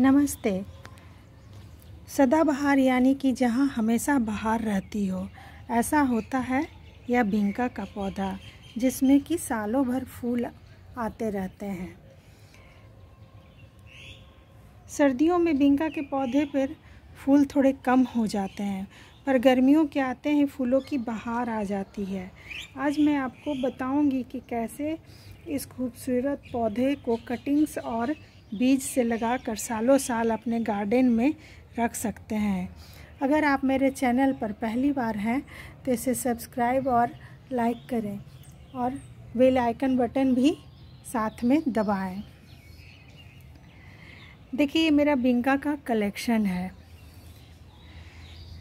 नमस्ते। सदाबहार यानी कि जहाँ हमेशा बहार रहती हो। ऐसा होता है यह भिंका का पौधा, जिसमें कि सालों भर फूल आते रहते हैं। सर्दियों में भिंका के पौधे पर फूल थोड़े कम हो जाते हैं, पर गर्मियों के आते हैं फूलों की बहार आ जाती है। आज मैं आपको बताऊँगी कि कैसे इस खूबसूरत पौधे को कटिंग्स और बीज से लगाकर सालों साल अपने गार्डन में रख सकते हैं। अगर आप मेरे चैनल पर पहली बार हैं तो इसे सब्सक्राइब और लाइक करें और बेल आइकन बटन भी साथ में दबाएँ। देखिए, ये मेरा बिंका का कलेक्शन है।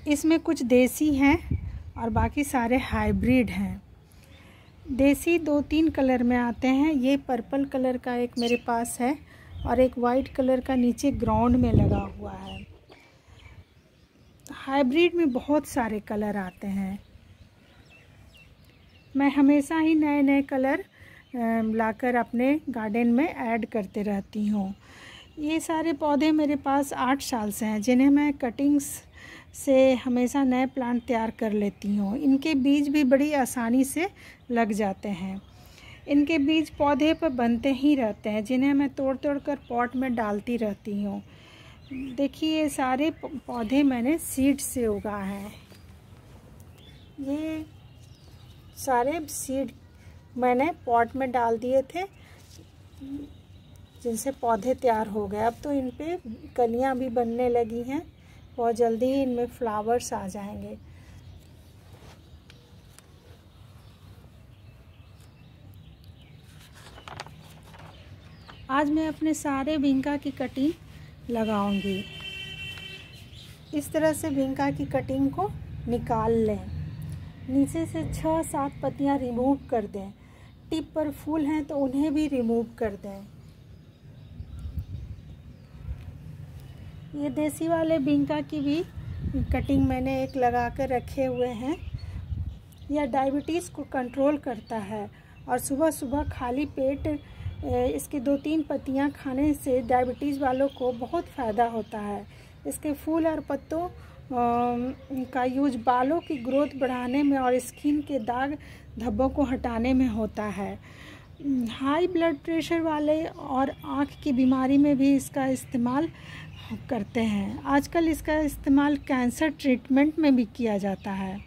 इसमें कुछ देसी हैं और बाकी सारे हाइब्रिड हैं। देसी दो तीन कलर में आते हैं। ये पर्पल कलर का एक मेरे पास है और एक वाइट कलर का नीचे ग्राउंड में लगा हुआ है। हाइब्रिड में बहुत सारे कलर आते हैं। मैं हमेशा ही नए नए कलर लाकर अपने गार्डन में ऐड करते रहती हूँ। ये सारे पौधे मेरे पास आठ साल से हैं, जिन्हें मैं कटिंग्स से हमेशा नए प्लांट तैयार कर लेती हूँ। इनके बीज भी बड़ी आसानी से लग जाते हैं। इनके बीज पौधे पर बनते ही रहते हैं, जिन्हें मैं तोड़ तोड़ कर पॉट में डालती रहती हूँ। देखिए, ये सारे पौधे मैंने सीड से उगा है। ये सारे सीड मैंने पॉट में डाल दिए थे, जिनसे पौधे तैयार हो गए। अब तो इन पर कलियाँ भी बनने लगी हैं, बहुत जल्दी ही इनमें फ्लावर्स आ जाएँगे। आज मैं अपने सारे भिंका की कटिंग लगाऊँगी। इस तरह से भिंका की कटिंग को निकाल लें। नीचे से छः सात पत्तियाँ रिमूव कर दें। टिप पर फूल हैं तो उन्हें भी रिमूव कर दें। ये देसी वाले भिंका की भी कटिंग मैंने एक लगा कर रखे हुए हैं। यह डायबिटीज़ को कंट्रोल करता है और सुबह सुबह खाली पेट इसकी दो तीन पत्तियाँ खाने से डायबिटीज़ वालों को बहुत फ़ायदा होता है। इसके फूल और पत्तों का यूज़ बालों की ग्रोथ बढ़ाने में और स्किन के दाग धब्बों को हटाने में होता है। हाई ब्लड प्रेशर वाले और आँख की बीमारी में भी इसका इस्तेमाल करते हैं। आजकल इसका इस्तेमाल कैंसर ट्रीटमेंट में भी किया जाता है।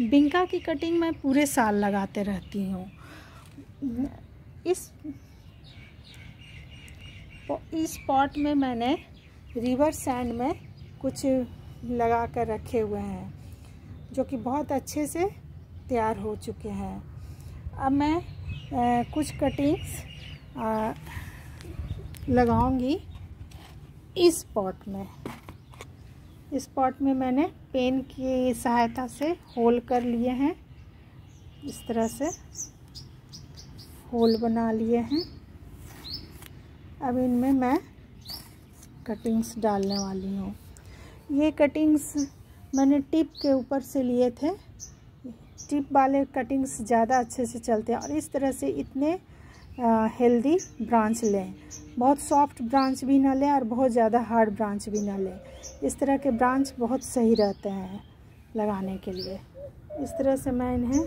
बिंका की कटिंग मैं पूरे साल लगाते रहती हूँ। इस इस पॉट में मैंने रिवर सैंड में कुछ लगा कर रखे हुए हैं जो कि बहुत अच्छे से तैयार हो चुके हैं। अब मैं आ, कुछ कटिंग्स लगाऊँगी इस पॉट में। इस पॉट में मैंने पेन की सहायता से होल कर लिए हैं इस तरह से होल बना लिए हैं। अब इनमें मैं कटिंग्स डालने वाली हूँ। ये कटिंग्स मैंने टिप के ऊपर से लिए थे। टिप वाले कटिंग्स ज़्यादा अच्छे से चलते हैं और इस तरह से इतने हेल्दी ब्रांच लें। बहुत सॉफ्ट ब्रांच भी ना लें और बहुत ज़्यादा हार्ड ब्रांच भी ना लें। इस तरह के ब्रांच बहुत सही रहते हैं लगाने के लिए। इस तरह से मैं इन्हें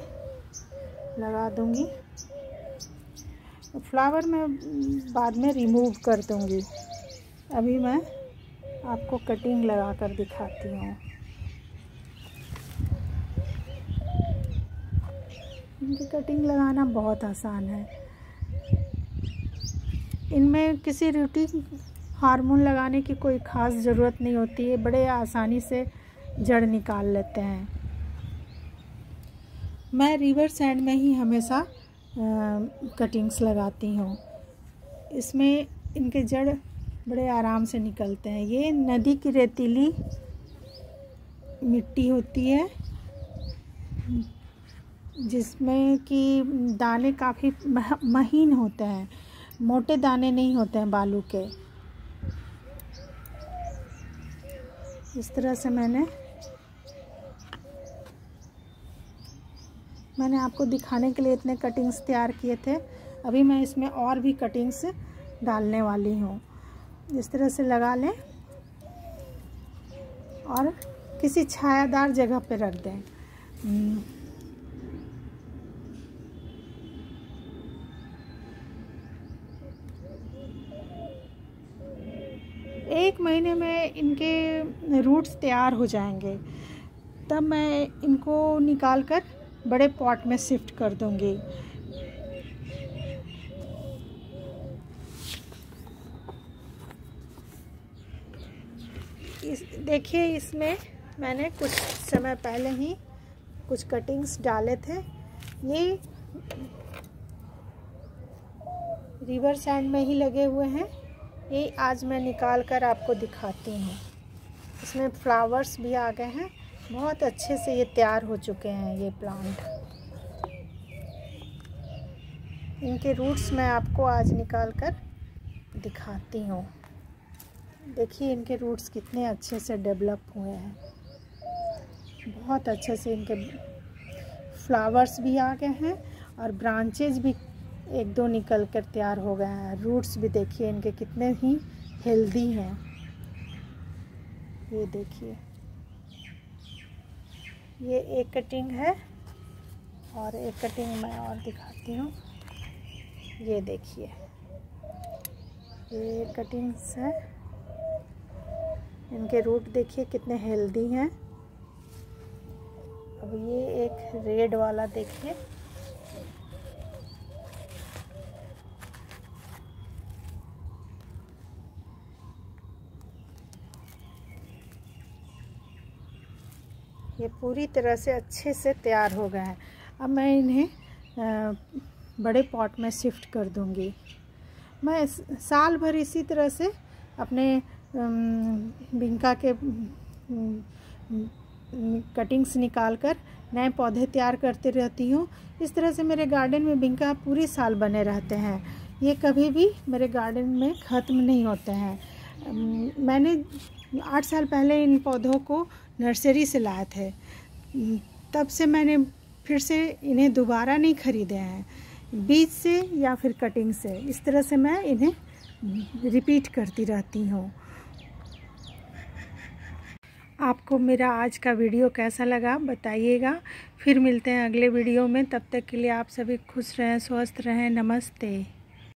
लगा दूँगी। फ्लावर मैं बाद में रिमूव कर दूँगी। अभी मैं आपको कटिंग लगा कर दिखाती हूँ। इनकी कटिंग लगाना बहुत आसान है। इनमें किसी रूटीन हार्मोन लगाने की कोई ख़ास ज़रूरत नहीं होती है बड़े आसानी से जड़ निकाल लेते हैं। मैं रिवर सैंड में ही हमेशा कटिंग्स लगाती हूँ। इसमें इनके जड़ बड़े आराम से निकलते हैं। ये नदी की रेतीली मिट्टी होती है, जिसमें कि दाने काफ़ी महीन होते हैं। मोटे दाने नहीं होते हैं बालू के। इस तरह से मैंने मैंने आपको दिखाने के लिए इतने कटिंग्स तैयार किए थे। अभी मैं इसमें और भी कटिंग्स डालने वाली हूँ। इस तरह से लगा लें और किसी छायादार जगह पे रख दें। हम्म। एक महीने में इनके रूट्स तैयार हो जाएँगे। तब मैं इनको निकाल कर बड़े पॉट में शिफ्ट कर दूँगी। इस, देखिए इसमें मैंने कुछ समय पहले ही कुछ कटिंग्स डाले थे। ये रिवर सैंड में ही लगे हुए हैं। ये आज मैं निकाल कर आपको दिखाती हूँ। इसमें फ्लावर्स भी आ गए हैं। बहुत अच्छे से ये तैयार हो चुके हैं ये प्लांट इनके रूट्स मैं आपको आज निकाल कर दिखाती हूँ। देखिए इनके रूट्स कितने अच्छे से डेवलप हुए हैं। बहुत अच्छे से इनके फ्लावर्स भी आ गए हैं और ब्रांचेज भी एक दो निकल कर तैयार हो गए हैं। रूट्स भी देखिए इनके कितने ही हेल्दी हैं। ये देखिए। ये एक कटिंग है और एक कटिंग मैं और दिखाती हूँ। ये देखिए। ये कटिंग्स हैं। इनके रूट देखिए कितने हेल्दी हैं। अब ये एक रेड वाला देखिए। ये पूरी तरह से अच्छे से तैयार हो गए हैं। अब मैं इन्हें बड़े पॉट में शिफ्ट कर दूँगी। मैं साल भर इसी तरह से अपने बिंका के कटिंग्स निकाल कर नए पौधे तैयार करते रहती हूँ। इस तरह से मेरे गार्डन में बिंका पूरी साल बने रहते हैं। ये कभी भी मेरे गार्डन में ख़त्म नहीं होते हैं। मैंने आठ साल पहले इन पौधों को नर्सरी से लाए थे। तब से मैंने फिर से इन्हें दोबारा नहीं ख़रीदे हैं। बीज से या फिर कटिंग से, इस तरह से मैं इन्हें रिपीट करती रहती हूँ। आपको मेरा आज का वीडियो कैसा लगा बताइएगा। फिर मिलते हैं अगले वीडियो में, तब तक के लिए आप सभी खुश रहें, स्वस्थ रहें, नमस्ते।